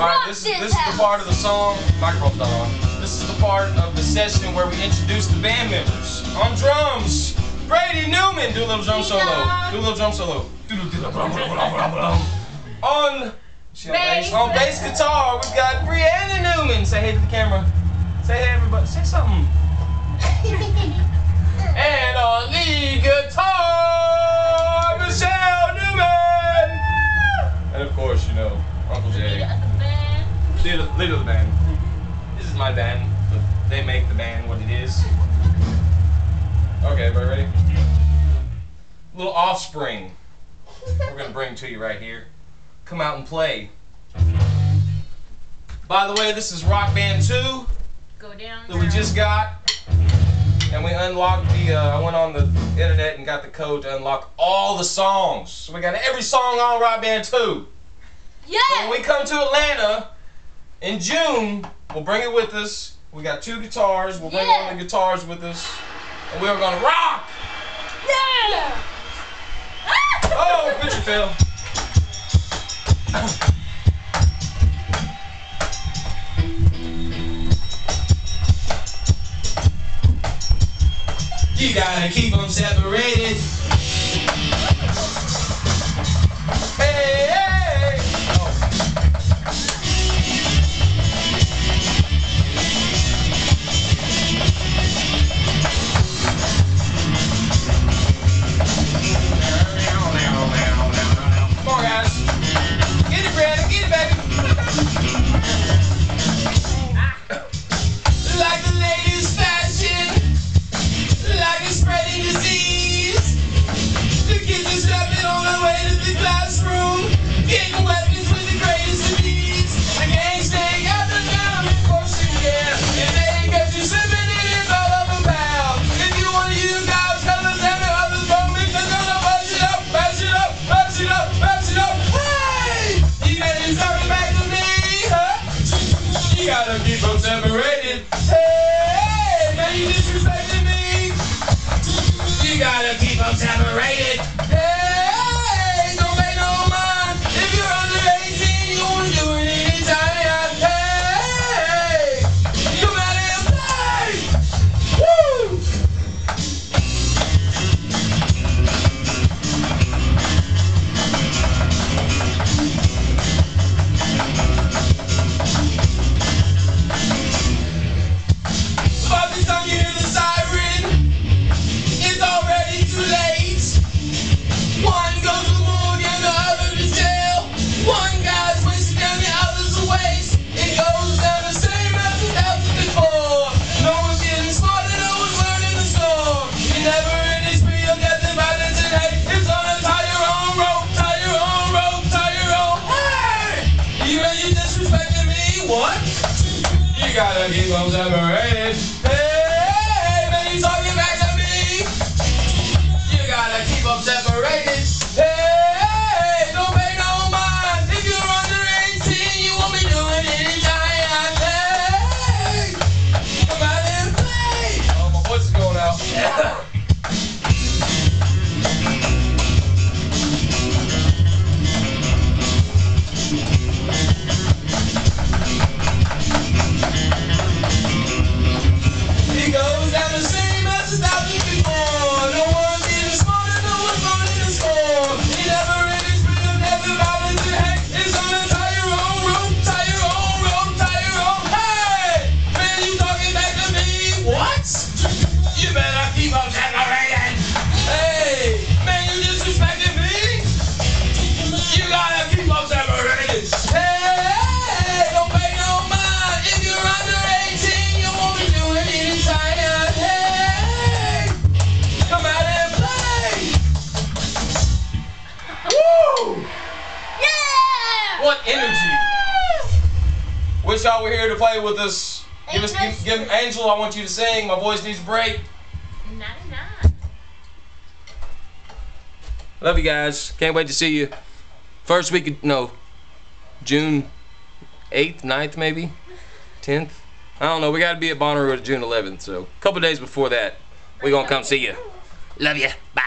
part of the song. Microphone's not on. This is the part of the session where we introduce the band members. On drums, Brady Newman. Do a little drum solo. Do a little drum solo. On Bass. on bass guitar, we've got Brianna Newman. Say hey to the camera. Say hey, everybody. Say something. And on lead guitar, Leader of the band. This is my band, they make the band what it is. Okay, everybody ready? Little offspring. We're gonna bring to you right here. Come out and play. By the way, this is Rock Band 2 Go down. that we just got. And we unlocked the, uh, I went on the internet and got the code to unlock all the songs. So we got every song on Rock Band 2. So when we come to Atlanta in June, we'll bring it with us. We got two guitars. We'll bring Yeah. one of the guitars with us. And we're gonna rock! Yeah. Oh, picture fail. You gotta keep them separated. Gotta keep them gotta keep them energy! Wish y'all were here to play with us. Give us, give, give Angel. I want you to sing. My voice needs a break. Ninety-nine. Love you guys. Can't wait to see you. First week, of, no, June 8th, 9th, maybe? 10th? I don't know. We got to be at Bonnaroo June 11th, so a couple days before that, we to come see you. Love you. Bye.